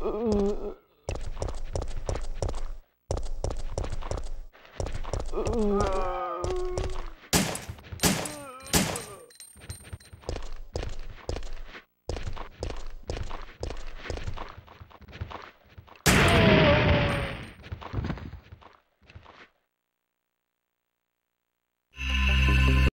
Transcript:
Uh...